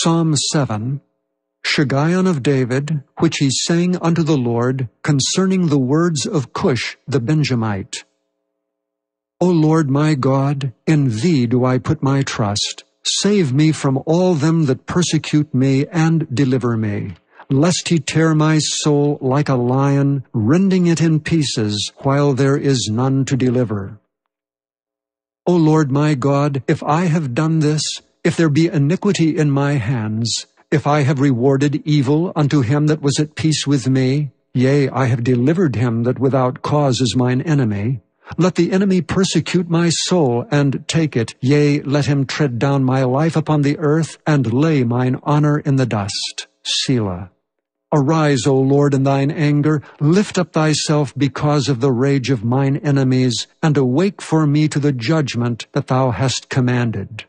Psalm 7 Shiggaion of David, which he sang unto the Lord concerning the words of Cush the Benjamite. O Lord my God, in thee do I put my trust. Save me from all them that persecute me, and deliver me, lest he tear my soul like a lion, rending it in pieces, while there is none to deliver. O Lord my God, if I have done this, if there be iniquity in my hands, if I have rewarded evil unto him that was at peace with me, yea, I have delivered him that without cause is mine enemy, let the enemy persecute my soul and take it, yea, let him tread down my life upon the earth and lay mine honor in the dust. Selah. Arise, O Lord, in thine anger, lift up thyself because of the rage of mine enemies, and awake for me to the judgment that thou hast commanded.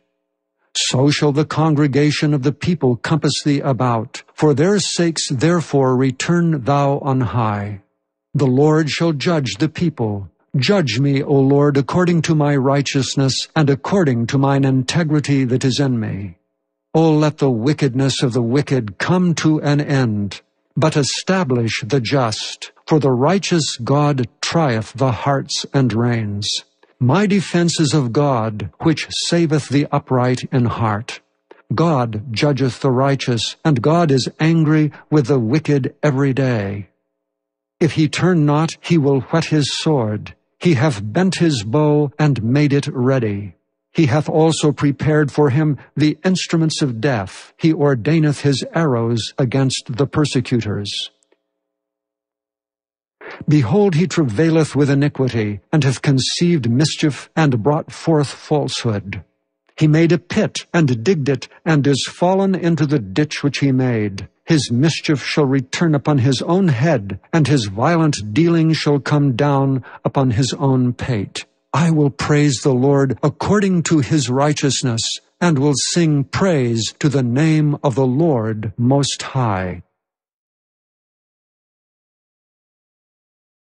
So shall the congregation of the people compass thee about. For their sakes therefore return thou on high. The Lord shall judge the people. Judge me, O Lord, according to my righteousness, and according to mine integrity that is in me. O let the wickedness of the wicked come to an end, but establish the just, for the righteous God trieth the hearts and reins. My defense is of God, which saveth the upright in heart. God judgeth the righteous, and God is angry with the wicked every day. If he turn not, he will whet his sword. He hath bent his bow and made it ready. He hath also prepared for him the instruments of death. He ordaineth his arrows against the persecutors. Behold, he travaileth with iniquity, and hath conceived mischief, and brought forth falsehood. He made a pit, and digged it, and is fallen into the ditch which he made. His mischief shall return upon his own head, and his violent dealing shall come down upon his own pate. I will praise the Lord according to his righteousness, and will sing praise to the name of the Lord Most High.